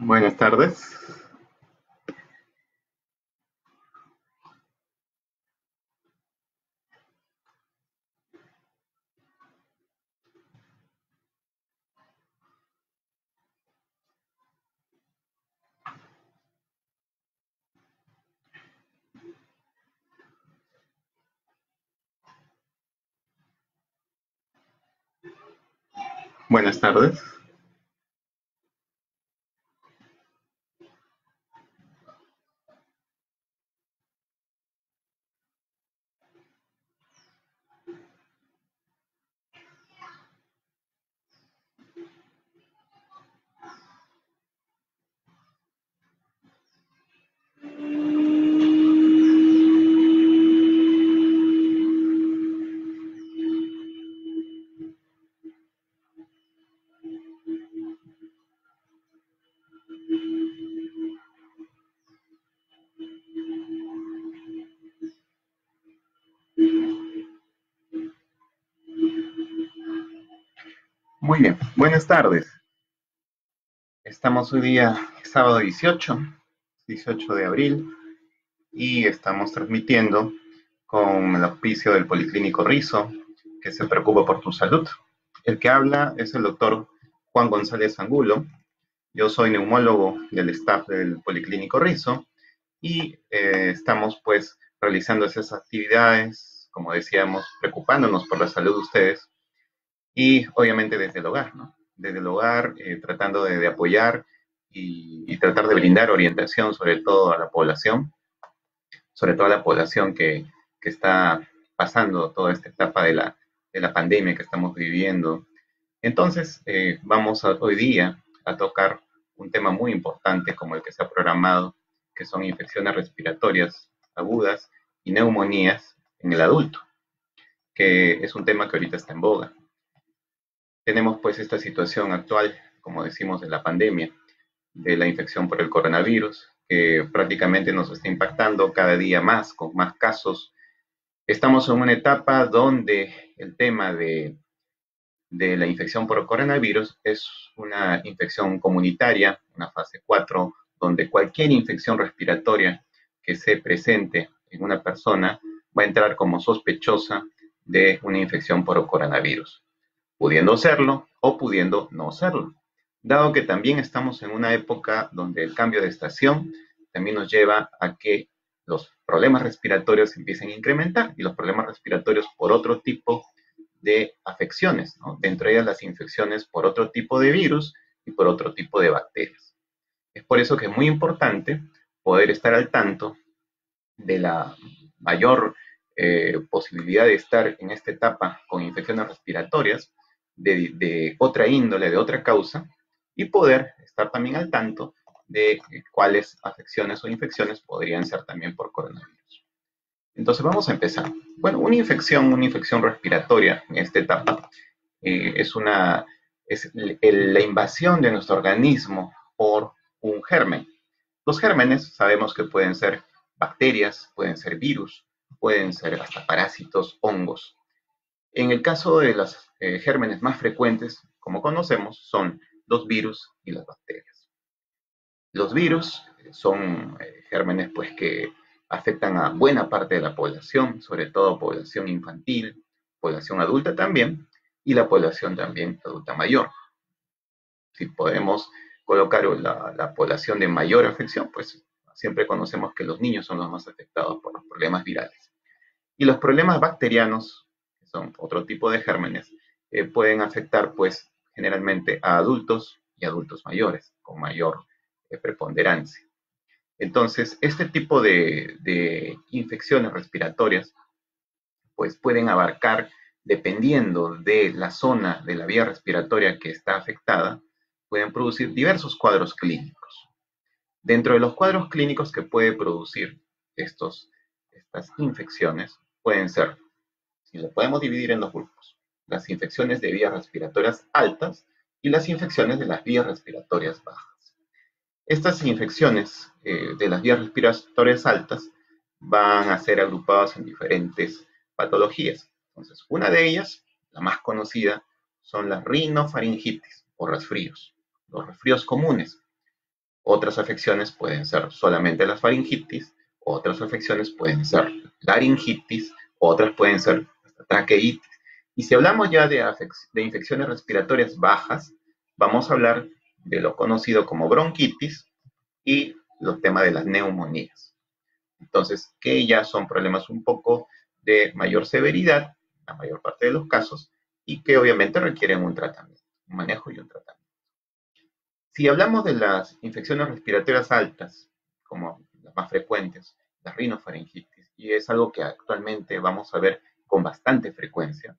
Buenas tardes. Buenas tardes. Muy bien, buenas tardes. Estamos hoy día sábado 18, 18 de abril, y estamos transmitiendo con el auspicio del Policlínico Rizo, que se preocupa por tu salud. El que habla es el doctor Juan González Angulo. Yo soy neumólogo del staff del Policlínico Rizo y eh, estamos pues realizando esas actividades, como decíamos, preocupándonos por la salud de ustedes y obviamente desde el hogar, ¿no? Desde el hogar, eh, tratando de, apoyar y, tratar de brindar orientación sobre todo a la población, sobre todo a la población que, que está pasando toda esta etapa de la, de la pandemia que estamos viviendo. Entonces, eh, vamos hoy día a tocar un tema muy importante como el que se ha programado, que son infecciones respiratorias agudas y neumonías en el adulto, que es un tema que ahorita está en boga tenemos pues esta situación actual, como decimos, de la pandemia, de la infección por el coronavirus, que prácticamente nos está impactando cada día más, con más casos. Estamos en una etapa donde el tema de, de la infección por el coronavirus es una infección comunitaria, una fase 4, donde cualquier infección respiratoria que se presente en una persona va a entrar como sospechosa de una infección por el coronavirus pudiendo serlo o pudiendo no serlo, dado que también estamos en una época donde el cambio de estación también nos lleva a que los problemas respiratorios empiecen a incrementar y los problemas respiratorios por otro tipo de afecciones, ¿no? dentro de ellas las infecciones por otro tipo de virus y por otro tipo de bacterias. Es por eso que es muy importante poder estar al tanto de la mayor eh, posibilidad de estar en esta etapa con infecciones respiratorias, de, otra índole, de otra causa, y poder estar también al tanto de cuáles afecciones o infecciones podrían ser también por coronavirus. Entonces vamos a empezar. Bueno, una infección, una infección respiratoria en esta etapa eh, es, una, es la invasión de nuestro organismo por un germen. Los gérmenes sabemos que pueden ser bacterias, pueden ser virus, pueden ser hasta parásitos, hongos. En el caso de las eh, gérmenes más frecuentes, como conocemos, son los virus y las bacterias. Los virus son eh, gérmenes pues, que afectan a buena parte de la población, sobre todo población infantil, población adulta también, y la población también adulta mayor. Si podemos colocar la, la población de mayor afección, pues siempre conocemos que los niños son los más afectados por los problemas virales. Y los problemas bacterianos, son otro tipo de gérmenes, eh, pueden afectar pues generalmente a adultos y adultos mayores con mayor eh, preponderancia. Entonces, este tipo de, de, infecciones respiratorias pues pueden abarcar, dependiendo de la zona de la vía respiratoria que está afectada, pueden producir diversos cuadros clínicos. Dentro de los cuadros clínicos que puede producir estos, estas infecciones pueden ser, si lo podemos dividir en dos grupos, las infecciones de vías respiratorias altas y las infecciones de las vías respiratorias bajas. Estas infecciones eh, de las vías respiratorias altas van a ser agrupadas en diferentes patologías. Entonces, una de ellas, la más conocida, son las rinofaringitis o resfríos, los resfríos comunes. Otras afecciones pueden ser solamente la faringitis, otras afecciones pueden ser laringitis, otras pueden ser traqueitis. Y si hablamos ya de, de infecciones respiratorias bajas, vamos a hablar de lo conocido como bronquitis y los temas de las neumonías. Entonces, que ya son problemas un poco de mayor severidad, la mayor parte de los casos, y que obviamente requieren un tratamiento, un manejo y un tratamiento. Si hablamos de las infecciones respiratorias altas, como las más frecuentes, la rinofaringitis, y es algo que actualmente vamos a ver con bastante frecuencia,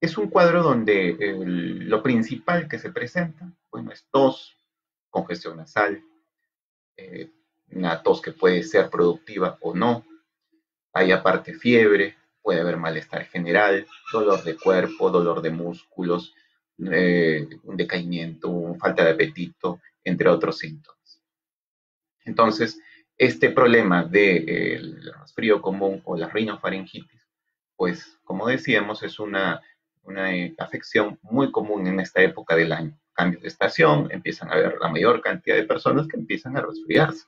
es un cuadro donde lo principal que se presenta, bueno, es tos, congestión nasal, eh, una tos que puede ser productiva o no, hay aparte fiebre, puede haber malestar general, dolor de cuerpo, dolor de músculos, eh, un decaimiento, falta de apetito, entre otros síntomas. Entonces, este problema del de, resfrío común o la rinofaringitis, pues como decíamos, es una, una eh, afección muy común en esta época del año. Cambios de estación, empiezan a haber la mayor cantidad de personas que empiezan a resfriarse.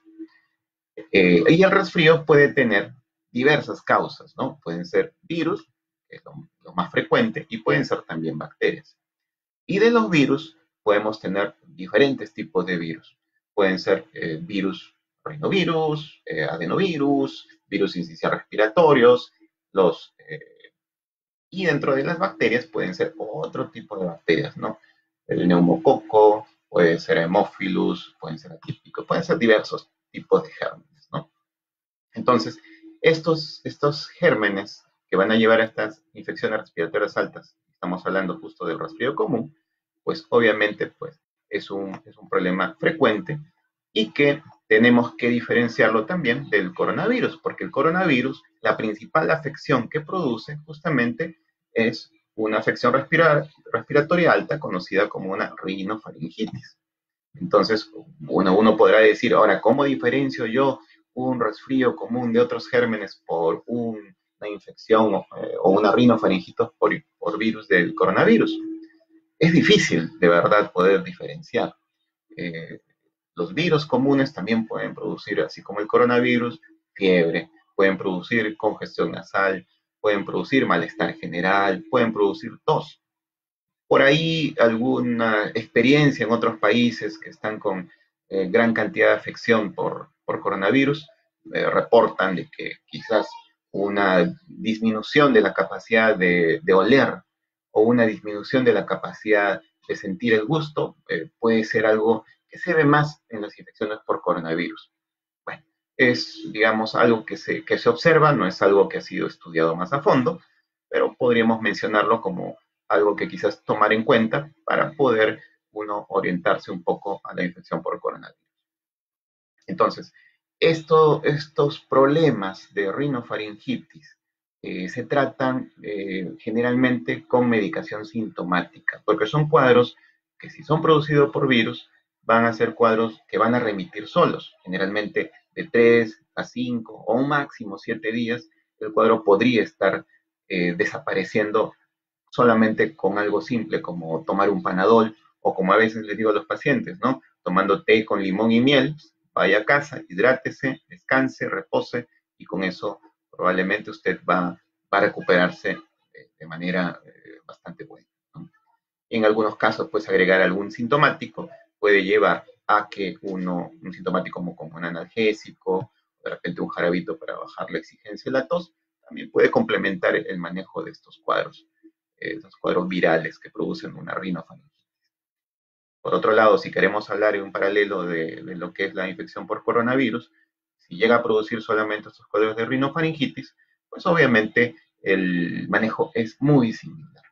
Eh, y el resfrío puede tener diversas causas, ¿no? Pueden ser virus, que es lo, más frecuente, y pueden ser también bacterias. Y de los virus podemos tener diferentes tipos de virus. Pueden ser eh, virus rinovirus, eh, adenovirus, virus incisional respiratorios, los, y dentro de las bacterias pueden ser otro tipo de bacterias, ¿no? El neumococo, puede ser hemófilus, pueden ser atípicos, pueden ser diversos tipos de gérmenes, ¿no? Entonces, estos, estos gérmenes que van a llevar a estas infecciones respiratorias altas, estamos hablando justo del resfriado común, pues obviamente pues, es, un, es un problema frecuente y que tenemos que diferenciarlo también del coronavirus, porque el coronavirus, la principal afección que produce justamente es una afección respiratoria alta conocida como una rinofaringitis. Entonces, uno, uno podrá decir, ahora, ¿cómo diferencio yo un resfrío común de otros gérmenes por una infección o, eh, una rinofaringitis por, por virus del coronavirus? Es difícil, de verdad, poder diferenciar. Eh, los virus comunes también pueden producir, así como el coronavirus, fiebre, pueden producir congestión nasal, pueden producir malestar general, pueden producir tos. Por ahí alguna experiencia en otros países que están con eh, gran cantidad de afección por, coronavirus, eh, reportan de que quizás una disminución de la capacidad de, oler o una disminución de la capacidad de sentir el gusto eh, puede ser algo que se ve más en las infecciones por coronavirus. Bueno, es, digamos, algo que se, que se observa, no es algo que ha sido estudiado más a fondo, pero podríamos mencionarlo como algo que quizás tomar en cuenta para poder uno orientarse un poco a la infección por coronavirus. Entonces, estos problemas de rinofaringitis eh, se tratan eh, generalmente con medicación sintomática, porque son cuadros que si son producidos por virus, van a ser cuadros que van a remitir solos, generalmente de 3 a 5 o un máximo 7 días, el cuadro podría estar eh, desapareciendo solamente con algo simple como tomar un panadol o como a veces les digo a los pacientes, ¿no? Tomando té con limón y miel, vaya a casa, hidrátese, descanse, repose y con eso probablemente usted va, a recuperarse de, manera eh, bastante buena. en algunos casos, pues agregar algún sintomático puede llevar a que uno, un sintomático como, un analgésico, de repente un jarabito para bajar la exigencia de la tos, también puede complementar el manejo de estos cuadros esos cuadros virales que producen una rinofaringitis. Por otro lado, si queremos hablar en un paralelo de, lo que es la infección por coronavirus, si llega a producir solamente estos cuadros de rinofaringitis, pues obviamente el manejo es muy similar.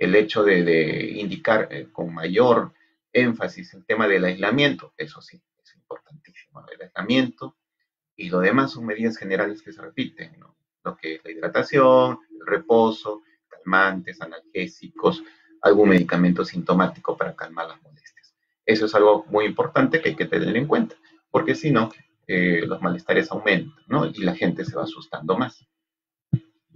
El hecho de, indicar eh, con mayor énfasis el tema del aislamiento, eso sí, es importantísimo. El aislamiento y lo demás son medidas generales que se repiten, lo que es la hidratación, reposo, calmantes, analgésicos, algún medicamento sintomático para calmar las molestias. Eso es algo muy importante que hay que tener en cuenta, porque si no, eh, los malestares aumentan, ¿no? Y la gente se va asustando más.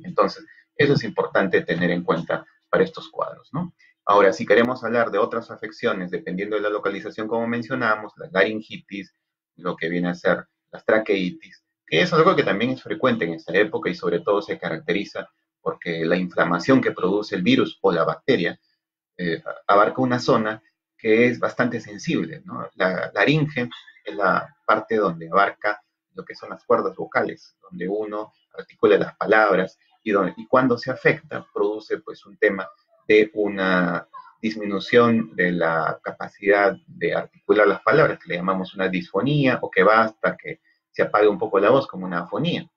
Entonces, eso es importante tener en cuenta para estos cuadros, ¿no? Ahora, si queremos hablar de otras afecciones, dependiendo de la localización, como mencionamos, la laringitis, lo que viene a ser las traqueitis, que es algo que también es frecuente en esta época y sobre todo se caracteriza porque la inflamación que produce el virus o la bacteria eh, abarca una zona que es bastante sensible. ¿no? La laringe es la parte donde abarca lo que son las cuerdas vocales, donde uno articula las palabras y, cuando se afecta produce pues un tema de una disminución de la capacidad de articular las palabras, que le llamamos una disfonía, o que va hasta que se apague un poco la voz, como una afonía.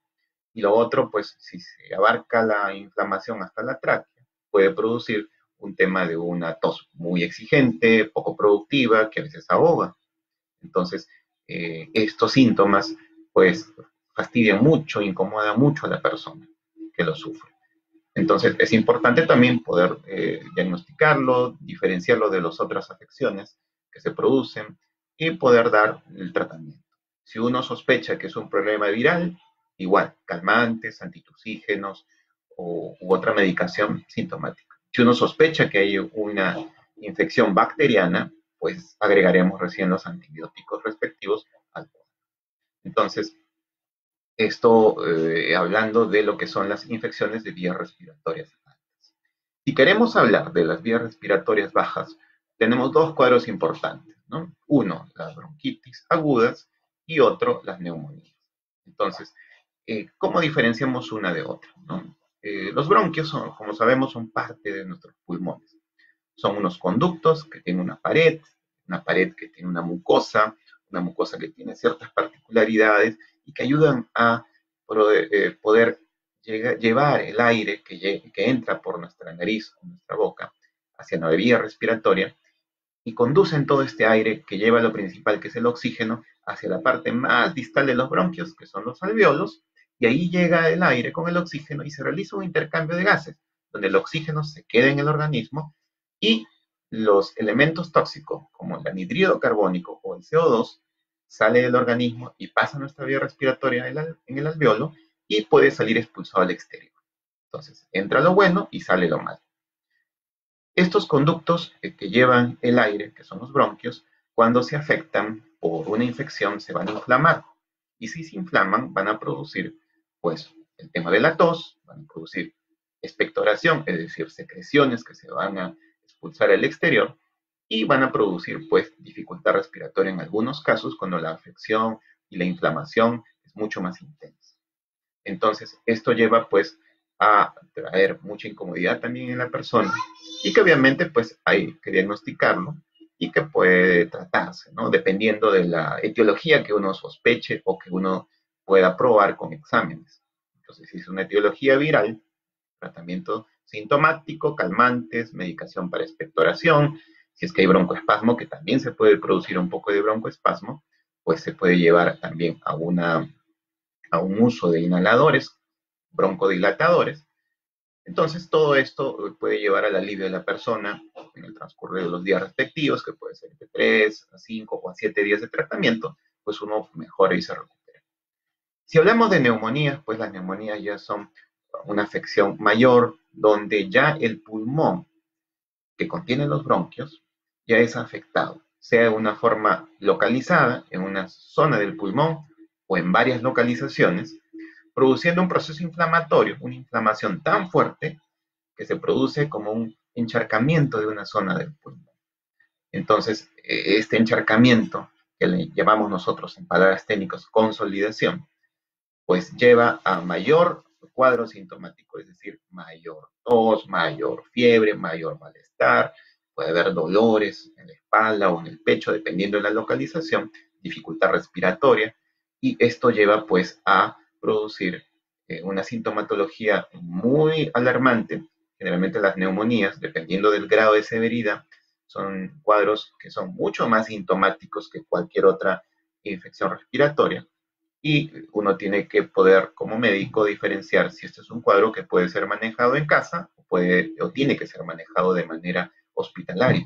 Y lo otro, pues si se abarca la inflamación hasta la tráquea, puede producir un tema de una tos muy exigente, poco productiva, que a veces ahoga. Entonces, eh, estos síntomas, pues, fastidian mucho, incomodan mucho a la persona que lo sufre. Entonces, es importante también poder eh, diagnosticarlo, diferenciarlo de las otras afecciones que se producen y poder dar el tratamiento. Si uno sospecha que es un problema viral, igual, calmantes, antitusígenos u otra medicación sintomática. Si uno sospecha que hay una infección bacteriana, pues agregaremos recién los antibióticos respectivos al Entonces, esto eh, hablando de lo que son las infecciones de vías respiratorias altas. Si queremos hablar de las vías respiratorias bajas, tenemos dos cuadros importantes. ¿no? Uno, las bronquitis agudas y otro, las neumonías. Entonces, eh, ¿cómo diferenciamos una de otra? Eh, los bronquios, como sabemos, son parte de nuestros pulmones. Son unos conductos que tienen una pared, una pared que tiene una mucosa, una mucosa que tiene ciertas particularidades y que ayudan a eh, poder llevar el aire que, entra por nuestra nariz o nuestra boca hacia la vía respiratoria y conducen todo este aire que lleva lo principal, que es el oxígeno, hacia la parte más distal de los bronquios, que son los alveolos, y ahí llega el aire con el oxígeno y se realiza un intercambio de gases, donde el oxígeno se queda en el organismo y los elementos tóxicos, como el anhídrido carbónico o el CO2, sale del organismo y pasa nuestra vía respiratoria en el alveolo y puede salir expulsado al exterior. Entonces, entra lo bueno y sale lo malo. Estos conductos que llevan el aire, que son los bronquios, cuando se afectan por una infección se van a inflamar. Y si se inflaman, van a producir, pues, el tema de la tos, van a producir expectoración, es decir, secreciones que se van a expulsar al exterior, y van a producir pues dificultad respiratoria en algunos casos cuando la afección y la inflamación es mucho más intensa. Entonces, esto lleva pues a traer mucha incomodidad también en la persona y que obviamente pues hay que diagnosticarlo y que puede tratarse, ¿no? Dependiendo de la etiología que uno sospeche o que uno pueda probar con exámenes. Entonces, si es una etiología viral, tratamiento sintomático, calmantes, medicación para expectoración, si es que hay broncoespasmo, que también se puede producir un poco de broncoespasmo, pues se puede llevar también a, una, a un uso de inhaladores, broncodilatadores. Entonces, todo esto puede llevar al alivio de la persona en el transcurso de los días respectivos, que puede ser de 3 a 5 o a 7 días de tratamiento, pues uno mejora y se recupera. Si hablamos de neumonías, pues las neumonías ya son una afección mayor, donde ya el pulmón que contiene los bronquios ya es afectado, sea de una forma localizada en una zona del pulmón o en varias localizaciones, produciendo un proceso inflamatorio, una inflamación tan fuerte que se produce como un encharcamiento de una zona del pulmón. Entonces, e, este encharcamiento, que le llamamos nosotros en palabras técnicas consolidación, pues lleva a mayor cuadro sintomático, es decir, mayor tos, mayor fiebre, mayor malestar, puede haber dolores en la espalda o en el pecho, dependiendo de la localización, dificultad respiratoria, y esto lleva pues a producir eh, una sintomatología muy alarmante. Generalmente las neumonías, dependiendo del grado de severidad, son cuadros que son mucho más sintomáticos que cualquier otra infección respiratoria. Y uno tiene que poder, como médico, diferenciar si este es un cuadro que puede ser manejado en casa o, puede, o tiene que ser manejado de manera hospitalario.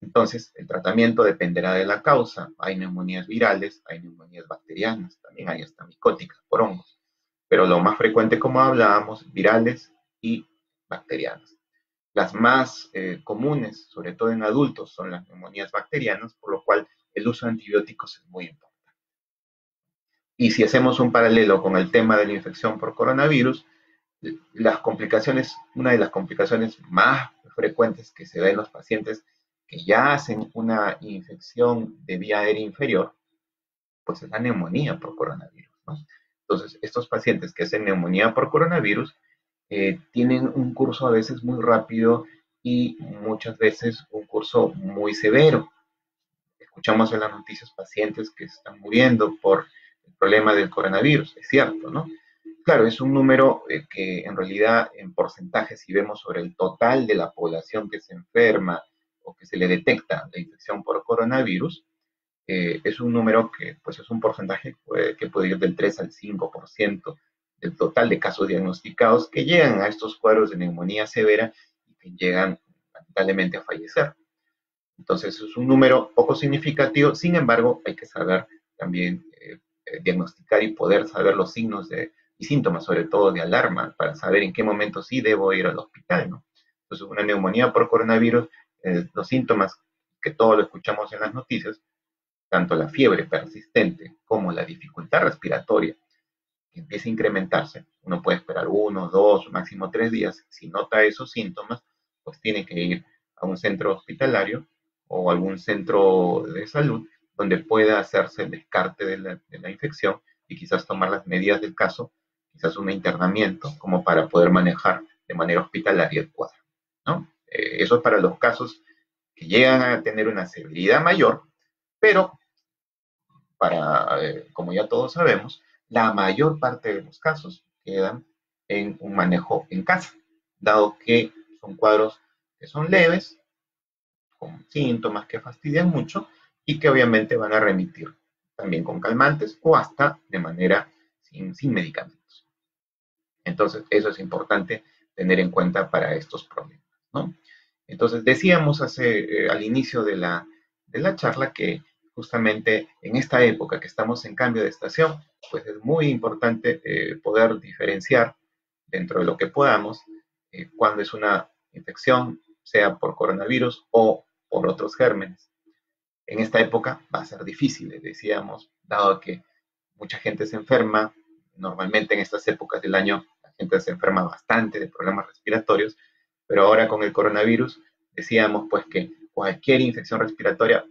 Entonces, el tratamiento dependerá de la causa. Hay neumonías virales, hay neumonías bacterianas, también hay hasta micóticas por hongos. Pero lo más frecuente, como hablábamos, virales y bacterianas. Las más eh, comunes, sobre todo en adultos, son las neumonías bacterianas, por lo cual el uso de antibióticos es muy importante. Y si hacemos un paralelo con el tema de la infección por coronavirus, las complicaciones, una de las complicaciones más frecuentes que se da en los pacientes que ya hacen una infección de vía aérea inferior, pues es la neumonía por coronavirus. Entonces, estos pacientes que hacen neumonía por coronavirus eh, tienen un curso a veces muy rápido y muchas veces un curso muy severo. Escuchamos en las noticias pacientes que están muriendo por el problema del coronavirus, es cierto, ¿no? Claro, es un número eh, que en realidad en porcentaje, si vemos sobre el total de la población que se enferma o que se le detecta la infección por coronavirus, eh, es un número que pues es un porcentaje que puede ir del 3 al 5% del total de casos diagnosticados que llegan a estos cuadros de neumonía severa y que llegan lamentablemente a fallecer. Entonces es un número poco significativo, sin embargo hay que saber también eh, eh, diagnosticar y poder saber los signos de, y síntomas, sobre todo de alarma, para saber en qué momento sí debo ir al hospital. ¿no? Entonces una neumonía por coronavirus, los síntomas que todos lo escuchamos en las noticias, tanto la fiebre persistente como la dificultad respiratoria que empieza a incrementarse, uno puede esperar uno, dos, máximo tres días. Si nota esos síntomas, pues tiene que ir a un centro hospitalario o algún centro de salud donde pueda hacerse el descarte de la, infección y quizás tomar las medidas del caso, quizás un internamiento como para poder manejar de manera hospitalaria el cuadro. ¿no? Eh, eso es para los casos que llegan a tener una severidad mayor, pero para, eh, como ya todos sabemos, la mayor parte de los casos quedan en un manejo en casa, dado que son cuadros que son leves, con síntomas que fastidian mucho y que obviamente van a remitir también con calmantes o hasta de manera sin, medicamentos. Entonces, eso es importante tener en cuenta para estos problemas. ¿no? Entonces, decíamos hace, eh, al inicio de la, de la charla que justamente en esta época que estamos en cambio de estación, pues es muy importante eh, poder diferenciar dentro de lo que podamos eh, cuando es una infección, sea por coronavirus o por otros gérmenes. En esta época va a ser difícil, decíamos, dado que mucha gente se enferma, normalmente en estas épocas del año gente se enferma bastante de problemas respiratorios, pero ahora con el coronavirus decíamos pues que cualquier infección respiratoria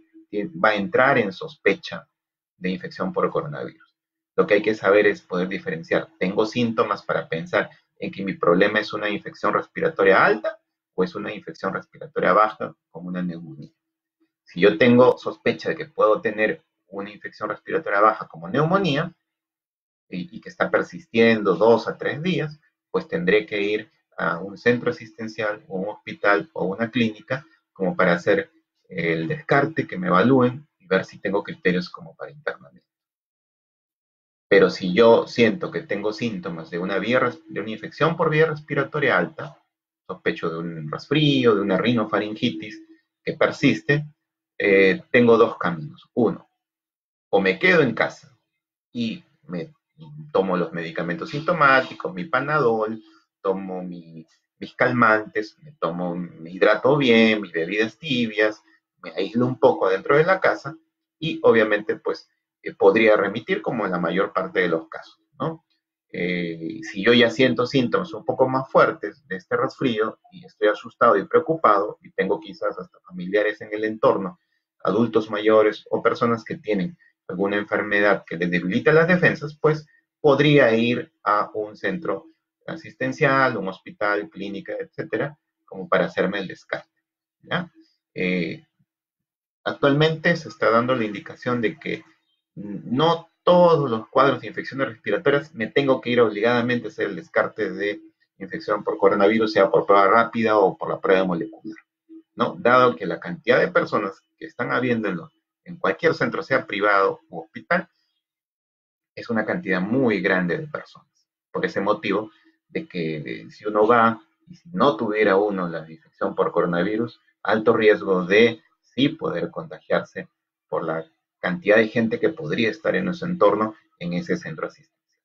va a entrar en sospecha de infección por coronavirus. Lo que hay que saber es poder diferenciar. ¿Tengo síntomas para pensar en que mi problema es una infección respiratoria alta o es una infección respiratoria baja como una neumonía? Si yo tengo sospecha de que puedo tener una infección respiratoria baja como neumonía y, y que está persistiendo dos a tres días, pues tendré que ir a un centro asistencial o un hospital o una clínica como para hacer el descarte, que me evalúen y ver si tengo criterios como para internamiento. Pero si yo siento que tengo síntomas de una, vía, de una infección por vía respiratoria alta, sospecho de un resfrío, de una rinofaringitis que persiste, eh, tengo dos caminos. Uno, o me quedo en casa y me tomo los medicamentos sintomáticos, mi panadol, tomo mis calmantes, me tomo, me hidrato bien, mis bebidas tibias, me aíslo un poco dentro de la casa y obviamente pues eh, podría remitir como en la mayor parte de los casos, ¿no? Eh, si yo ya siento síntomas un poco más fuertes de este resfrío y estoy asustado y preocupado y tengo quizás hasta familiares en el entorno, adultos mayores o personas que tienen alguna enfermedad que les debilita las defensas, pues podría ir a un centro asistencial, un hospital, clínica, etcétera, como para hacerme el descarte. ¿ya? Eh, Actualmente se está dando la indicación de que no todos los cuadros de infecciones respiratorias me tengo que ir obligadamente a hacer el descarte de infección por coronavirus, sea por prueba rápida o por la prueba molecular. ¿no? Dado que la cantidad de personas que están habiéndolo en cualquier centro, sea privado u hospital, es una cantidad muy grande de personas. Por ese motivo de que si uno va y si no tuviera uno la infección por coronavirus, alto riesgo de sí poder contagiarse por la cantidad de gente que podría estar en nuestro entorno en ese centro asistencial.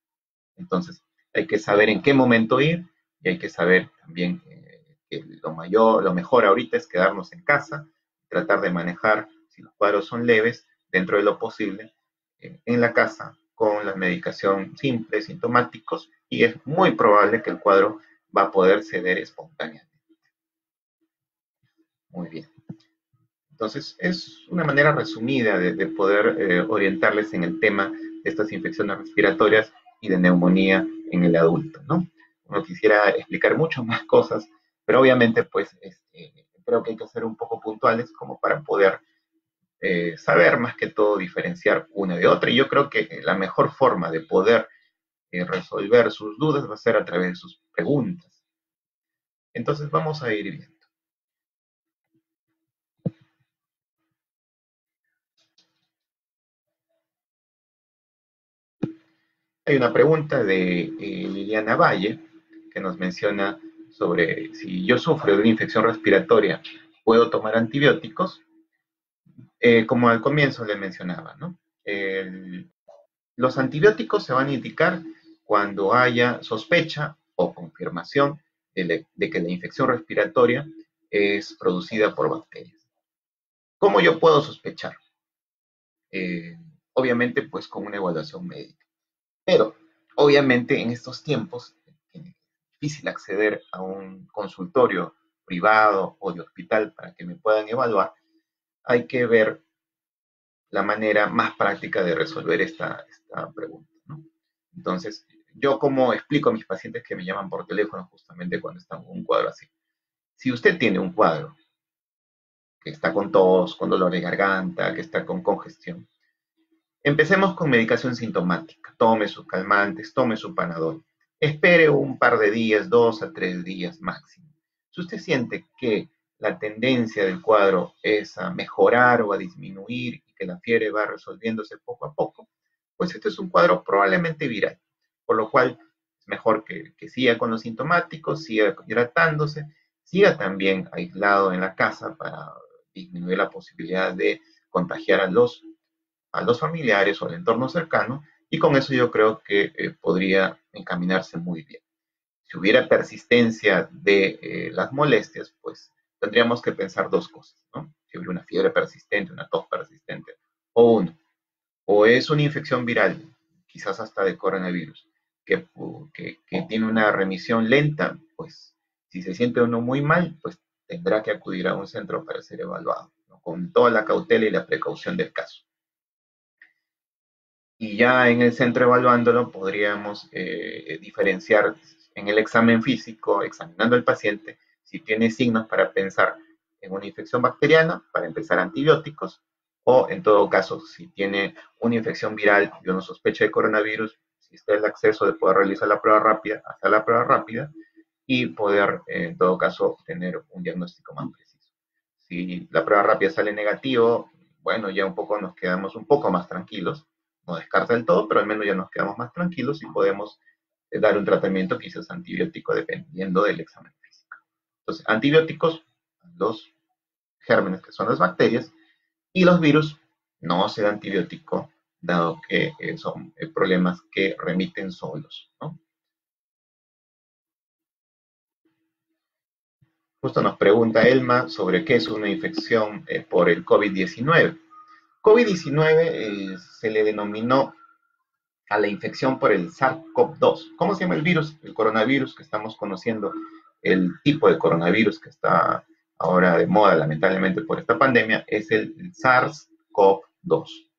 Entonces, hay que saber en qué momento ir y hay que saber también eh, que lo, mayor, lo mejor ahorita es quedarnos en casa, tratar de manejar, si los cuadros son leves, dentro de lo posible, eh, en la casa con la medicación simple, sintomáticos, y es muy probable que el cuadro va a poder ceder espontáneamente. Muy bien. Entonces, es una manera resumida de, poder eh, orientarles en el tema de estas infecciones respiratorias y de neumonía en el adulto, ¿no? Uno quisiera explicar mucho más cosas, pero obviamente, pues, este, creo que hay que ser un poco puntuales como para poder eh, saber más que todo diferenciar una de otra. Y yo creo que la mejor forma de poder eh, resolver sus dudas va a ser a través de sus preguntas. Entonces vamos a ir viendo. Hay una pregunta de eh, Liliana Valle que nos menciona sobre si yo sufro de una infección respiratoria, ¿puedo tomar antibióticos? Eh, como al comienzo le mencionaba, los antibióticos se van a indicar cuando haya sospecha o confirmación de, que la infección respiratoria es producida por bacterias. ¿Cómo yo puedo sospechar? Eh, obviamente, pues con una evaluación médica. Pero, obviamente, en estos tiempos es difícil acceder a un consultorio privado o de hospital para que me puedan evaluar hay que ver la manera más práctica de resolver esta, pregunta. Entonces, yo como explico a mis pacientes que me llaman por teléfono justamente cuando están con un cuadro así. Si usted tiene un cuadro que está con tos, con dolor de garganta, que está con congestión, empecemos con medicación sintomática. Tome sus calmantes, tome su panadol. Espere un par de días, dos a tres días máximo. Si usted siente que la tendencia del cuadro es a mejorar o a disminuir y que la fiebre va resolviéndose poco a poco, pues este es un cuadro probablemente viral, por lo cual es mejor que, siga con los sintomáticos, siga hidratándose, siga también aislado en la casa para disminuir la posibilidad de contagiar a los, a los familiares o al entorno cercano, y con eso yo creo que eh, podría encaminarse muy bien. Si hubiera persistencia de eh, las molestias, pues tendríamos que pensar dos cosas, ¿no? Si hubiera una fiebre persistente, una tos persistente, o uno, o es una infección viral, quizás hasta de coronavirus, que, que, tiene una remisión lenta, pues si se siente uno muy mal, pues tendrá que acudir a un centro para ser evaluado, con toda la cautela y la precaución del caso. Y ya en el centro evaluándolo podríamos eh, diferenciar en el examen físico, examinando al paciente, si tiene signos para pensar en una infección bacteriana, para empezar antibióticos, o en todo caso, si tiene una infección viral y uno sospecha de coronavirus, si está el acceso de poder realizar la prueba rápida, hacer la prueba rápida y poder, en todo caso, tener un diagnóstico más preciso. Si la prueba rápida sale negativo, bueno, ya un poco nos quedamos un poco más tranquilos. No descarta del todo, pero al menos ya nos quedamos más tranquilos y podemos eh, dar un tratamiento quizás antibiótico dependiendo del examen entonces, antibióticos, los gérmenes que son las bacterias, y los virus no se da antibiótico, dado que eh, son eh, problemas que remiten solos. Justo nos pregunta Elma sobre qué es una infección eh, por el COVID-19. COVID-19 se le denominó a la infección por el SARS-CoV-2. ¿Cómo se llama el virus? El coronavirus que estamos conociendo el tipo de coronavirus que está ahora de moda, lamentablemente por esta pandemia, es el SARS-CoV-2.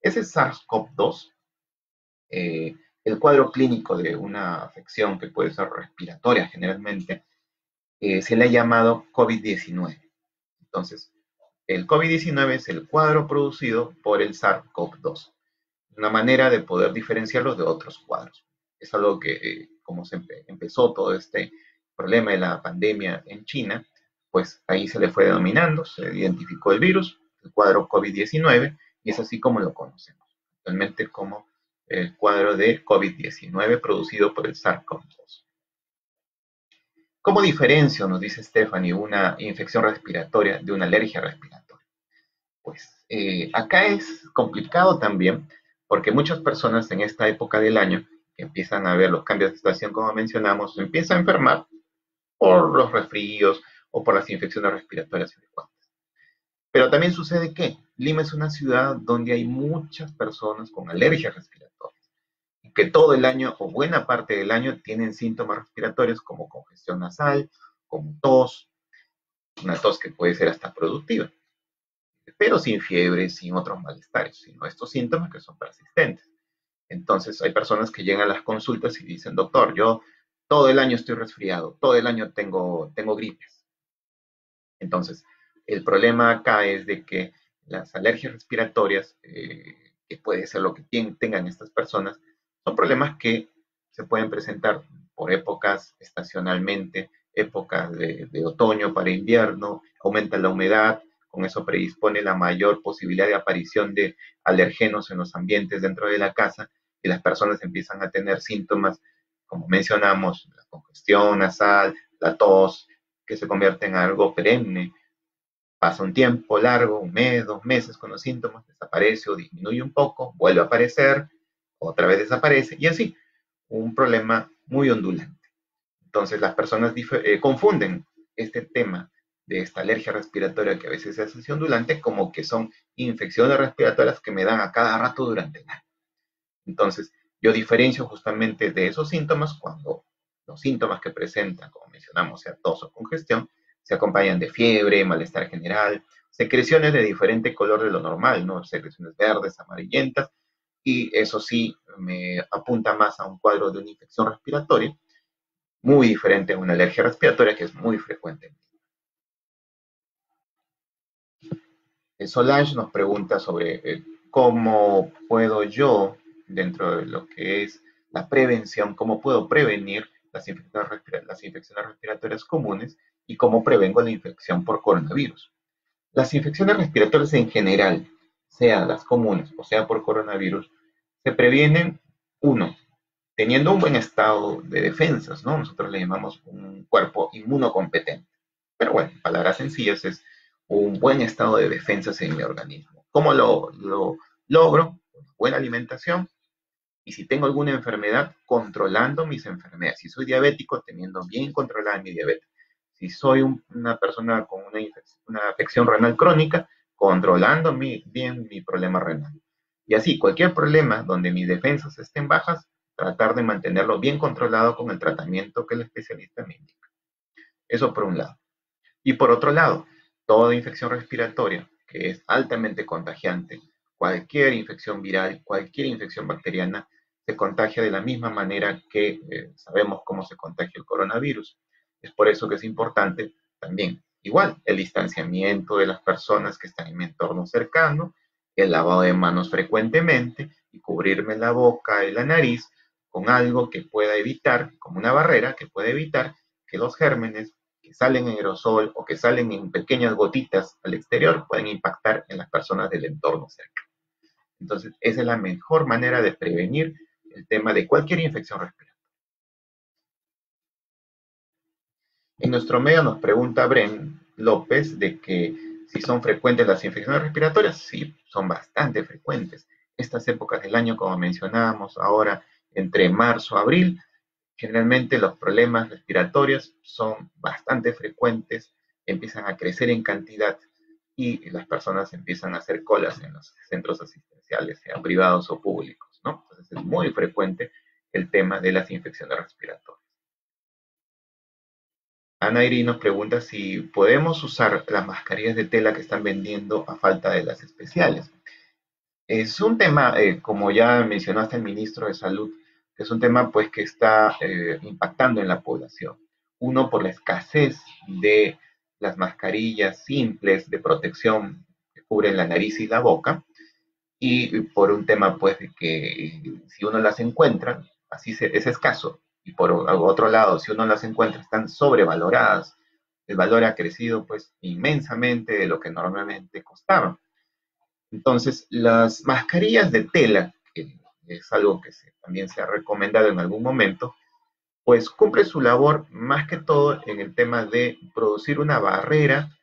Ese SARS-CoV-2, eh, el cuadro clínico de una afección que puede ser respiratoria generalmente, eh, se le ha llamado COVID-19. Entonces, el COVID-19 es el cuadro producido por el SARS-CoV-2. Una manera de poder diferenciarlo de otros cuadros. Es algo que, eh, como se empezó todo este problema de la pandemia en China, pues ahí se le fue denominando, se identificó el virus, el cuadro COVID-19, y es así como lo conocemos, actualmente como el cuadro de COVID-19 producido por el SARS-CoV-2. ¿Cómo diferencio, nos dice Stephanie, una infección respiratoria de una alergia respiratoria? Pues eh, acá es complicado también, porque muchas personas en esta época del año que empiezan a ver los cambios de estación, como mencionamos, empiezan a enfermar por los resfríos o por las infecciones respiratorias frecuentes. Pero también sucede que Lima es una ciudad donde hay muchas personas con alergias respiratorias y que todo el año o buena parte del año tienen síntomas respiratorios como congestión nasal, como tos, una tos que puede ser hasta productiva, pero sin fiebre, sin otros malestares, sino estos síntomas que son persistentes. Entonces hay personas que llegan a las consultas y dicen, doctor, yo todo el año estoy resfriado, todo el año tengo, tengo gripes. Entonces, el problema acá es de que las alergias respiratorias, eh, que puede ser lo que tengan estas personas, son problemas que se pueden presentar por épocas estacionalmente, épocas de, de otoño para invierno, aumenta la humedad, con eso predispone la mayor posibilidad de aparición de alergenos en los ambientes dentro de la casa y las personas empiezan a tener síntomas, como mencionamos, la congestión nasal, la tos, que se convierte en algo perenne. Pasa un tiempo largo, un mes, dos meses con los síntomas, desaparece o disminuye un poco, vuelve a aparecer, otra vez desaparece y así, un problema muy ondulante. Entonces las personas eh, confunden este tema de esta alergia respiratoria que a veces es así ondulante como que son infecciones respiratorias que me dan a cada rato durante el año. Entonces, yo diferencio justamente de esos síntomas cuando los síntomas que presentan, como mencionamos, sea tos o congestión, se acompañan de fiebre, malestar general, secreciones de diferente color de lo normal, ¿no? Secreciones verdes, amarillentas, y eso sí me apunta más a un cuadro de una infección respiratoria, muy diferente a una alergia respiratoria que es muy frecuente. Solange nos pregunta sobre eh, cómo puedo yo dentro de lo que es la prevención, cómo puedo prevenir las infecciones, las infecciones respiratorias comunes y cómo prevengo la infección por coronavirus. Las infecciones respiratorias en general, sean las comunes o sea por coronavirus, se previenen, uno, teniendo un buen estado de defensas, ¿no? Nosotros le llamamos un cuerpo inmunocompetente. Pero bueno, palabras sencillas es un buen estado de defensas en mi organismo. ¿Cómo lo, lo logro? Buena alimentación, y si tengo alguna enfermedad, controlando mis enfermedades. Si soy diabético, teniendo bien controlada mi diabetes. Si soy una persona con una, una afección renal crónica, controlando bien mi problema renal. Y así, cualquier problema donde mis defensas estén bajas, tratar de mantenerlo bien controlado con el tratamiento que el especialista me indica. Eso por un lado. Y por otro lado, toda infección respiratoria que es altamente contagiante, cualquier infección viral, cualquier infección bacteriana, se contagia de la misma manera que eh, sabemos cómo se contagia el coronavirus. Es por eso que es importante también, igual, el distanciamiento de las personas que están en mi entorno cercano, el lavado de manos frecuentemente y cubrirme la boca y la nariz con algo que pueda evitar, como una barrera que pueda evitar que los gérmenes que salen en aerosol o que salen en pequeñas gotitas al exterior pueden impactar en las personas del entorno cercano. Entonces, esa es la mejor manera de prevenir el tema de cualquier infección respiratoria. En nuestro medio nos pregunta Bren López de que si son frecuentes las infecciones respiratorias, sí, son bastante frecuentes. Estas épocas del año, como mencionábamos ahora, entre marzo y abril, generalmente los problemas respiratorios son bastante frecuentes, empiezan a crecer en cantidad y las personas empiezan a hacer colas en los centros asistenciales, sean privados o públicos, ¿no? Entonces es muy frecuente el tema de las infecciones respiratorias. Ana Iri nos pregunta si podemos usar las mascarillas de tela que están vendiendo a falta de las especiales. Es un tema, eh, como ya mencionó hasta el ministro de Salud, que es un tema pues que está eh, impactando en la población. Uno, por la escasez de las mascarillas simples de protección que cubren la nariz y la boca, y por un tema pues de que si uno las encuentra, así es escaso, y por otro lado, si uno las encuentra, están sobrevaloradas, el valor ha crecido pues inmensamente de lo que normalmente costaba. Entonces, las mascarillas de tela, que es algo que también se ha recomendado en algún momento, pues cumple su labor más que todo en el tema de producir una barrera,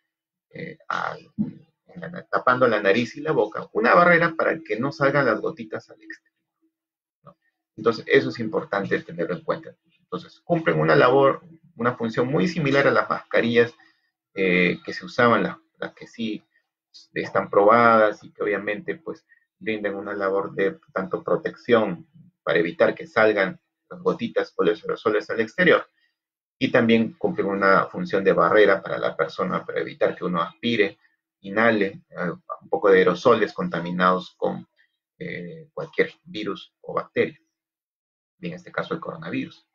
eh, tapando la nariz y la boca, una barrera para que no salgan las gotitas al exterior. Entonces, eso es importante tenerlo en cuenta. Entonces, cumplen una labor una función muy similar a las mascarillas eh, que se usaban, las, las, que sí están probadas y que obviamente pues brindan una labor de tanto protección para evitar que salgan las gotitas o los aerosoles al exterior y también cumplen una función de barrera para la persona para evitar que uno aspire, inhale eh, un poco de aerosoles contaminados con eh, cualquier virus o bacteria, en este caso el coronavirus.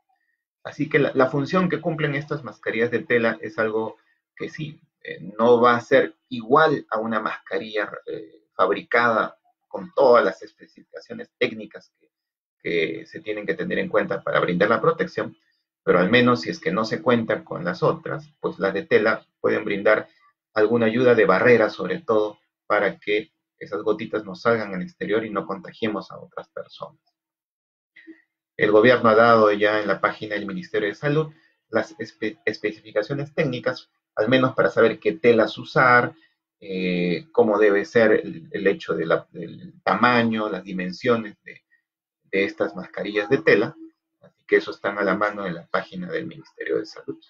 Así que la, función que cumplen estas mascarillas de tela es algo que sí, eh, no va a ser igual a una mascarilla fabricada con todas las especificaciones técnicas que, que se tienen que tener en cuenta para brindar la protección, pero al menos si es que no se cuenta con las otras, pues las de tela pueden brindar alguna ayuda de barrera, sobre todo para que esas gotitas no salgan al exterior y no contagiemos a otras personas. El gobierno ha dado ya en la página del Ministerio de Salud las especificaciones técnicas, al menos para saber qué telas usar, eh, cómo debe ser el, hecho del tamaño, las dimensiones de, de estas mascarillas de tela, así que eso están a la mano en la página del Ministerio de Salud.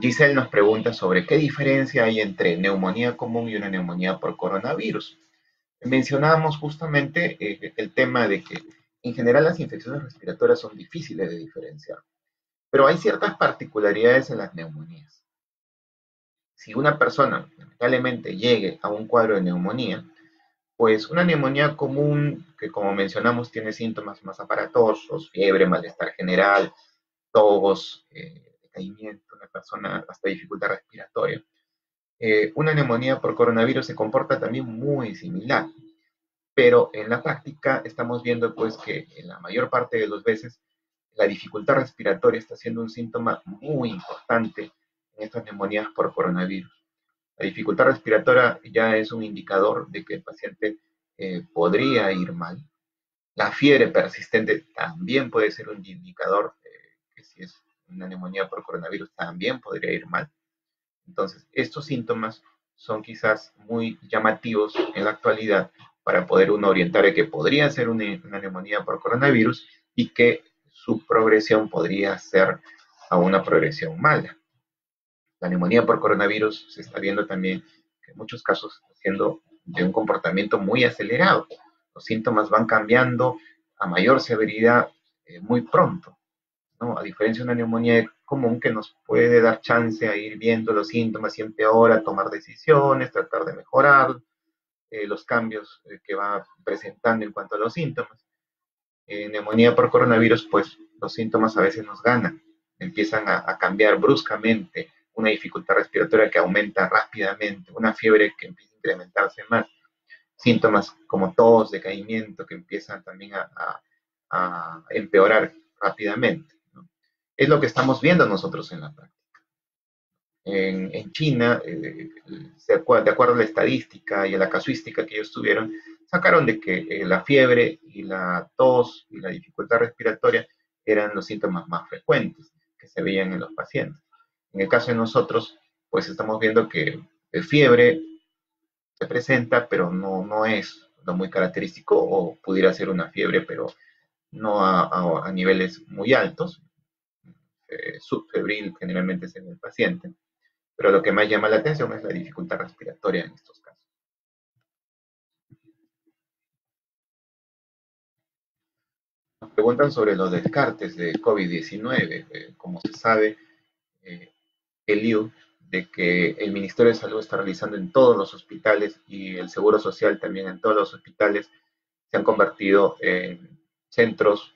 Giselle nos pregunta sobre qué diferencia hay entre neumonía común y una neumonía por coronavirus. Mencionábamos justamente eh, el tema de que en general las infecciones respiratorias son difíciles de diferenciar, pero hay ciertas particularidades en las neumonías. Si una persona lamentablemente llegue a un cuadro de neumonía, pues una neumonía común, que como mencionamos tiene síntomas más aparatosos, fiebre, malestar general, tos, eh, decaimiento, una persona hasta dificultad respiratoria. Eh, una neumonía por coronavirus se comporta también muy similar, pero en la práctica estamos viendo pues que en la mayor parte de las veces la dificultad respiratoria está siendo un síntoma muy importante en estas neumonías por coronavirus. La dificultad respiratoria ya es un indicador de que el paciente eh, podría ir mal. La fiebre persistente también puede ser un indicador eh, que si es una neumonía por coronavirus también podría ir mal. Entonces, estos síntomas son quizás muy llamativos en la actualidad para poder uno orientar de que podría ser una, una neumonía por coronavirus y que su progresión podría ser a una progresión mala. La neumonía por coronavirus se está viendo también que en muchos casos está siendo de un comportamiento muy acelerado. Los síntomas van cambiando a mayor severidad eh, muy pronto, ¿no? A diferencia de una neumonía común que nos puede dar chance a ir viendo los síntomas y empeora, tomar decisiones, tratar de mejorar eh, los cambios eh, que va presentando en cuanto a los síntomas. En neumonía por coronavirus, pues los síntomas a veces nos ganan, empiezan a cambiar bruscamente, una dificultad respiratoria que aumenta rápidamente, una fiebre que empieza a incrementarse más, síntomas como tos, decaimiento que empiezan también a, empeorar rápidamente. Es lo que estamos viendo nosotros en la práctica. En, China, eh, de acuerdo a la estadística y a la casuística que ellos tuvieron, sacaron de que eh, la fiebre y la tos y la dificultad respiratoria eran los síntomas más frecuentes que se veían en los pacientes. En el caso de nosotros, pues estamos viendo que el fiebre se presenta, pero no, no es lo muy característico, o pudiera ser una fiebre, pero no a, niveles muy altos. Eh, subfebril generalmente es en el paciente, pero lo que más llama la atención es la dificultad respiratoria en estos casos. Nos preguntan sobre los descartes de COVID-19. Eh, como se sabe, eh, el IU de que el Ministerio de Salud está realizando en todos los hospitales y el Seguro Social también en todos los hospitales se han convertido en centros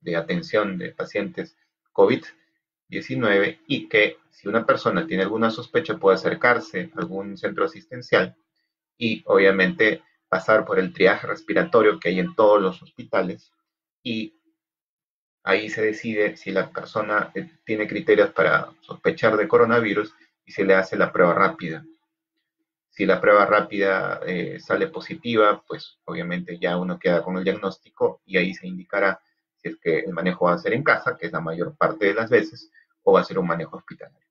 de atención de pacientes COVID-19 y que si una persona tiene alguna sospecha puede acercarse a algún centro asistencial y obviamente pasar por el triaje respiratorio que hay en todos los hospitales y Ahí se decide si la persona eh, tiene criterios para sospechar de coronavirus y se le hace la prueba rápida. Si la prueba rápida eh, sale positiva, pues obviamente ya uno queda con el diagnóstico y ahí se indicará si es que el manejo va a ser en casa, que es la mayor parte de las veces, o va a ser un manejo hospitalario.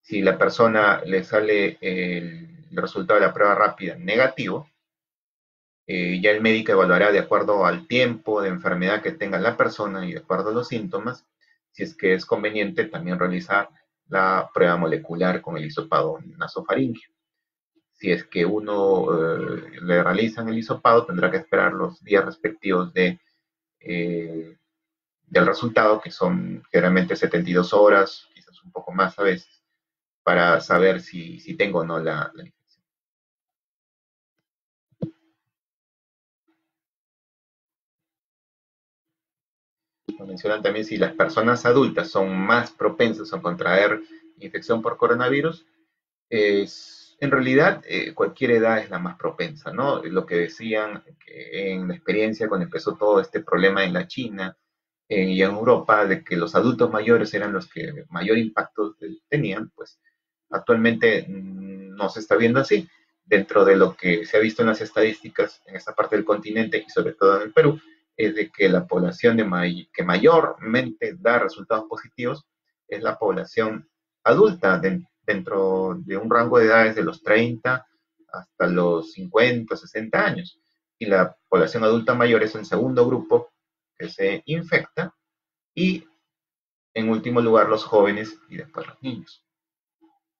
Si la persona le sale el resultado de la prueba rápida negativo, Eh, ya el médico evaluará de acuerdo al tiempo de enfermedad que tenga la persona y de acuerdo a los síntomas, si es que es conveniente también realizar la prueba molecular con el hisopado nasofaringio. Si es que uno eh, le realizan el hisopado, tendrá que esperar los días respectivos de, eh, del resultado, que son generalmente 72 horas, quizás un poco más a veces, para saber si, si tengo o no la, la Mencionan también si las personas adultas son más propensas a contraer infección por coronavirus. En realidad, eh, cualquier edad es la más propensa, ¿no? Lo que decían en la experiencia cuando empezó todo este problema en la China eh, y en Europa, de que los adultos mayores eran los que mayor impacto tenían, pues actualmente mm, no se está viendo así. Dentro de lo que se ha visto en las estadísticas en esta parte del continente y sobre todo en el Perú, es de que la población de que mayormente da resultados positivos es la población adulta dentro de un rango de edades de los 30 hasta los 50, 60 años. Y la población adulta mayor es el segundo grupo que se infecta y en último lugar los jóvenes y después los niños.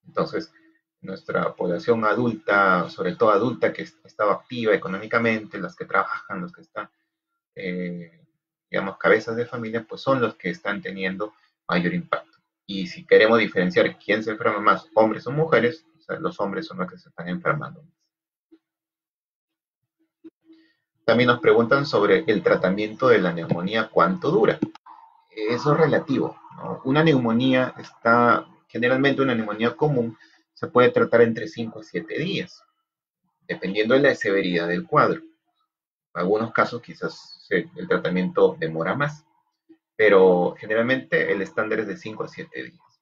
Entonces, nuestra población adulta, sobre todo adulta que estaba activa económicamente, las que trabajan, los que están eh, digamos, cabezas de familia, pues son los que están teniendo mayor impacto. Y si queremos diferenciar quién se enferma más, hombres o mujeres, los hombres son los que se están enfermando más. También nos preguntan sobre el tratamiento de la neumonía, ¿cuánto dura? Eso es relativo. Una neumonía está, generalmente una neumonía común, se puede tratar entre 5 a 7 días, dependiendo de la severidad del cuadro. En algunos casos quizás el tratamiento demora más, pero generalmente el estándar es de 5 a 7 días.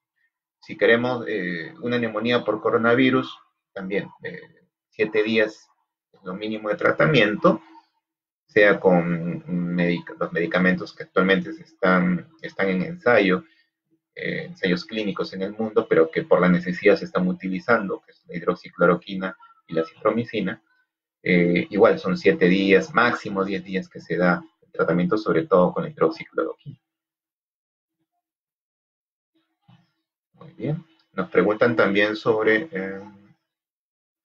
Si queremos eh, una neumonía por coronavirus, también 7 eh, días es lo mínimo de tratamiento, sea con los medicamentos que actualmente están, están en ensayo, eh, ensayos clínicos en el mundo, pero que por la necesidad se están utilizando, que es la hidroxicloroquina y la citromicina, eh, igual son 7 días, máximo 10 días que se da el tratamiento, sobre todo con hidroxicloroquina. Muy bien. Nos preguntan también sobre eh,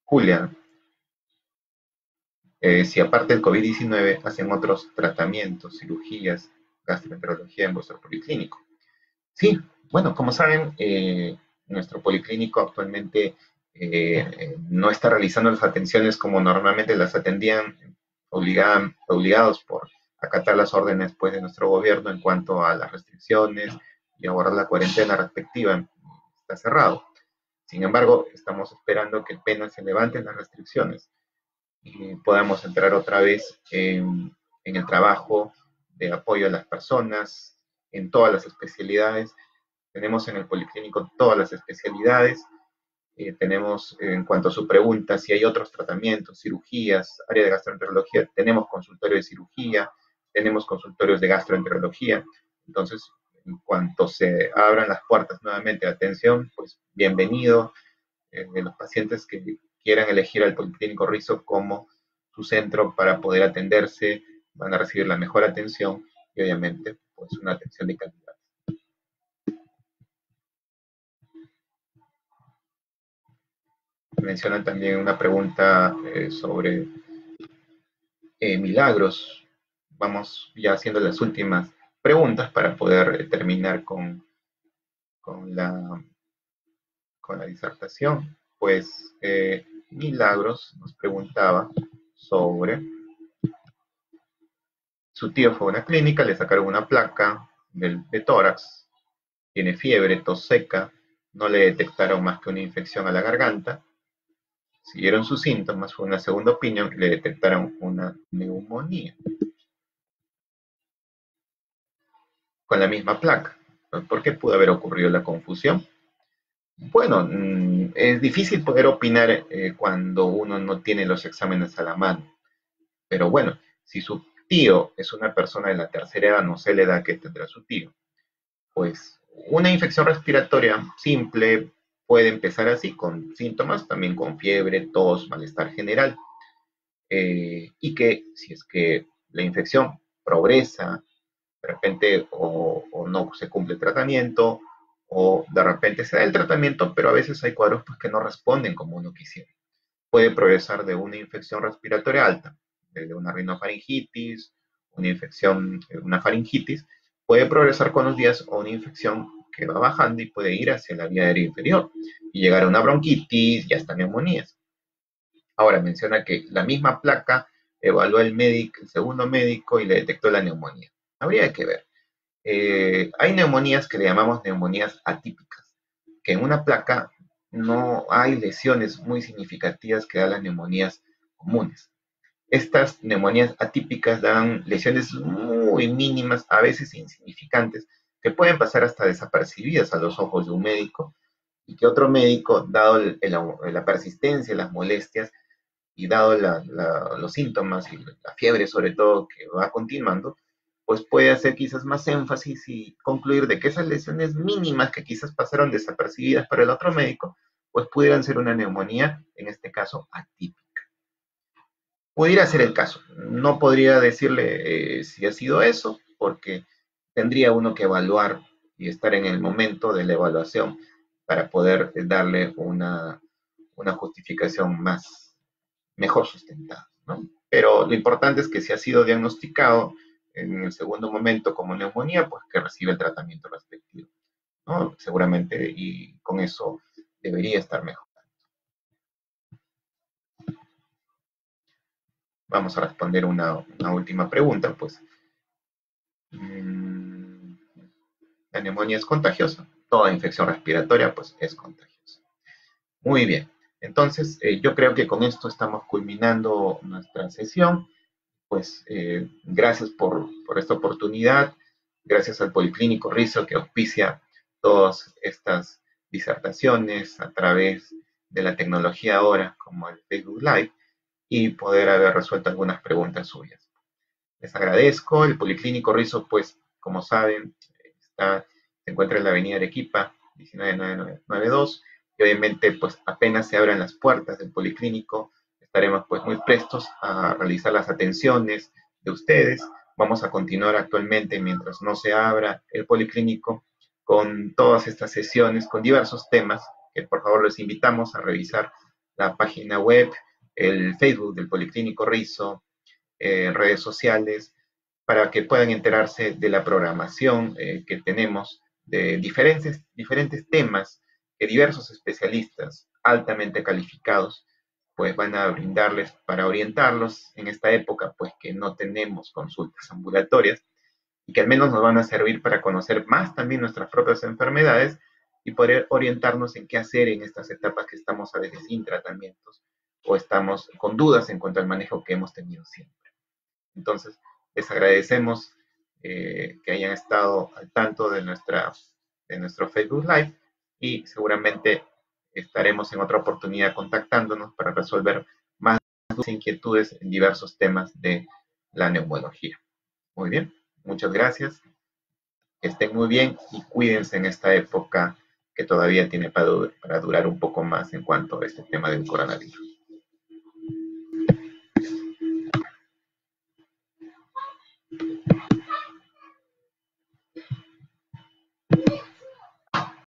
Julia, eh, si aparte del COVID-19 hacen otros tratamientos, cirugías, gastroenterología en vuestro policlínico. Sí, bueno, como saben, nuestro policlínico actualmente eh, no está realizando las atenciones como normalmente las atendían, obligados por acatar las órdenes pues, de nuestro gobierno en cuanto a las restricciones y ahora la cuarentena respectiva está cerrado. Sin embargo, estamos esperando que apenas se levanten las restricciones y podamos entrar otra vez en el trabajo de apoyo a las personas en todas las especialidades. Tenemos en el policlínico todas las especialidades eh, tenemos, en cuanto a su pregunta, si hay otros tratamientos, cirugías, área de gastroenterología, tenemos consultorio de cirugía, tenemos consultorios de gastroenterología. Entonces, en cuanto se abran las puertas nuevamente de atención, pues bienvenido. Eh, los pacientes que quieran elegir al Policlínico Rizo como su centro para poder atenderse, van a recibir la mejor atención y obviamente pues una atención de calidad. Mencionan también una pregunta eh, sobre eh, milagros. Vamos ya haciendo las últimas preguntas para poder eh, terminar con, con, la, con la disertación. Pues Milagros nos preguntaba sobre su tío fue a una clínica, le sacaron una placa del, de tórax, tiene fiebre, tos seca, no le detectaron más que una infección a la garganta Siguieron sus síntomas, fue una segunda opinión y le detectaron una neumonía. Con la misma placa. ¿Por qué pudo haber ocurrido la confusión? Bueno, mm, es difícil poder opinar eh, cuando uno no tiene los exámenes a la mano. Pero bueno, si su tío es una persona de la tercera edad, no sé la edad que tendrá su tío, pues una infección respiratoria simple, puede empezar así, con síntomas, también con fiebre, tos, malestar general. eh, y que si es que la infección progresa, de repente o, no se cumple el tratamiento, o de repente se da el tratamiento, pero a veces hay cuadros pues, que no responden como uno quisiera. Puede progresar de una infección respiratoria alta, de una rinofaringitis, una infección, una faringitis, puede progresar con los días o una infección que va bajando y puede ir hacia la vía aérea inferior y llegar a una bronquitis y hasta neumonías. Ahora menciona que la misma placa evaluó el, médico, el segundo médico y le detectó la neumonía. Habría que ver. Eh, hay neumonías que le llamamos neumonías atípicas, que en una placa no hay lesiones muy significativas que dan las neumonías comunes. Estas neumonías atípicas dan lesiones muy mínimas, a veces insignificantes, que pueden pasar hasta desapercibidas a los ojos de un médico y que otro médico, dado la persistencia, las molestias y dado los síntomas y la fiebre sobre todo que va continuando, pues puede hacer quizás más énfasis y concluir de que esas lesiones mínimas que quizás pasaron desapercibidas para el otro médico, pues pudieran ser una neumonía, en este caso atípica. Pudiera ser el caso. No podría decirle eh, si ha sido eso, porque tendría uno que evaluar y estar en el momento de la evaluación para poder darle una, justificación más, mejor sustentada. Pero lo importante es que si ha sido diagnosticado en el segundo momento como neumonía, pues que recibe el tratamiento respectivo. Seguramente y con eso debería estar mejor. Vamos a responder una, última pregunta, pues. Mm, la neumonía es contagiosa. Toda infección respiratoria, pues, es contagiosa. Muy bien. Entonces, eh, yo creo que con esto estamos culminando nuestra sesión. Pues, eh, gracias por, esta oportunidad. Gracias al Policlínico Rizo que auspicia todas estas disertaciones a través de la tecnología ahora, como el Facebook Live y poder haber resuelto algunas preguntas suyas. Les agradezco. El Policlínico Rizo, pues, como saben, está, se encuentra en la avenida Arequipa, 19992, y obviamente, pues, apenas se abran las puertas del Policlínico, estaremos, pues, muy prestos a realizar las atenciones de ustedes. Vamos a continuar actualmente, mientras no se abra el Policlínico, con todas estas sesiones, con diversos temas, que por favor les invitamos a revisar la página web, el Facebook del Policlínico Rizo, eh, redes sociales, para que puedan enterarse de la programación eh, que tenemos de diferentes, diferentes temas que diversos especialistas altamente calificados pues van a brindarles para orientarlos en esta época pues que no tenemos consultas ambulatorias y que al menos nos van a servir para conocer más también nuestras propias enfermedades y poder orientarnos en qué hacer en estas etapas que estamos a veces sin tratamientos o estamos con dudas en cuanto al manejo que hemos tenido siempre. Entonces, les agradecemos eh, que hayan estado al tanto de, nuestra, de nuestro Facebook Live y seguramente estaremos en otra oportunidad contactándonos para resolver más inquietudes en diversos temas de la neumología. Muy bien, muchas gracias. Estén muy bien y cuídense en esta época que todavía tiene para durar un poco más en cuanto a este tema del coronavirus.